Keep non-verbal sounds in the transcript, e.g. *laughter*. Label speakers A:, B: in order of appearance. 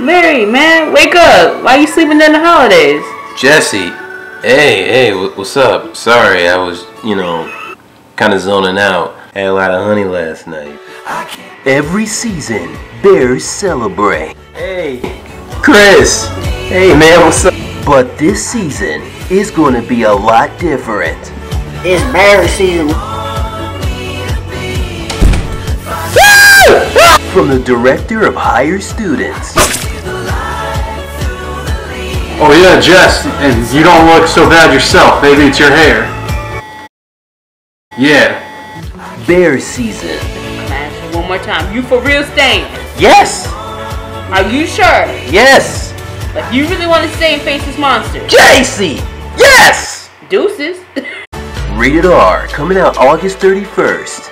A: Larry, man, wake up! Why you sleeping during the holidays?
B: Jesse, hey, hey, what's up? Sorry, I was, you know, kind of zoning out. Had a lot of honey last night.
C: Every season, bears celebrate.
B: Hey, Chris. Hey, man, what's up?
C: But this season is going to be a lot different.
D: It's bear season.
C: From the director of higher students
E: Oh yeah, Jess, and you don't look so bad yourself. Maybe it's your hair. Yeah.
C: bear season.
A: Man, one more time. You for real staying?
C: Yes!
A: Are you sure?
C: Yes!
A: Like you really want to stay and face this monster?
C: JC! Yes!
A: Deuces. *laughs*
C: Rated R, coming out August 31st.